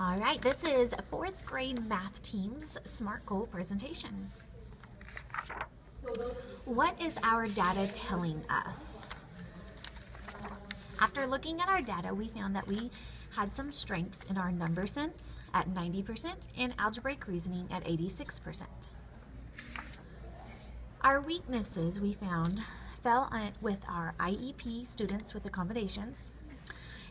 All right, this is fourth grade math team's SMART goal presentation. What is our data telling us? After looking at our data, we found that we had some strengths in our number sense at 90% and algebraic reasoning at 86%. Our weaknesses we found fell with our IEP students with accommodations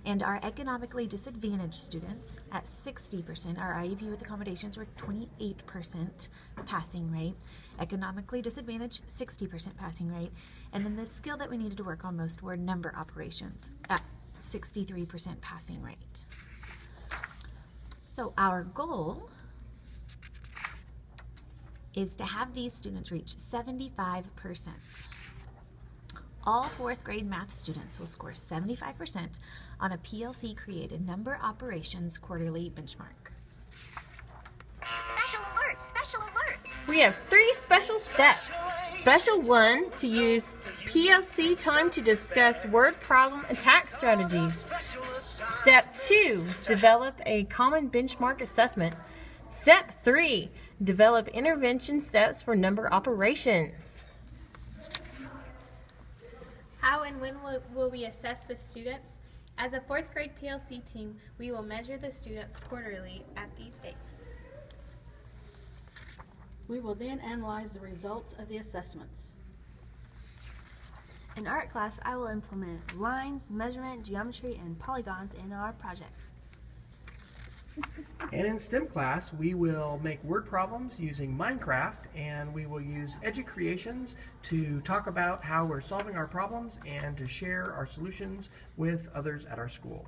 and our economically disadvantaged students at 60%. Our IEP with accommodations were 28% passing rate, economically disadvantaged 60% passing rate, and then the skill that we needed to work on most were number operations at 63% passing rate. So our goal is to have these students reach 75%. All fourth grade math students will score 75% on a PLC created number operations quarterly benchmark. Special alert! Special alert! We have three special steps. Special one, to use PLC time to discuss word problem attack strategies. Step two, develop a common benchmark assessment. Step three, develop intervention steps for number operations. How and when will, will we assess the students? As a fourth grade PLC team, we will measure the students quarterly at these dates. We will then analyze the results of the assessments. In art class, I will implement lines, measurement, geometry, and polygons in our projects. And in STEM class, we will make word problems using Minecraft and we will use EduCreations to talk about how we're solving our problems and to share our solutions with others at our school.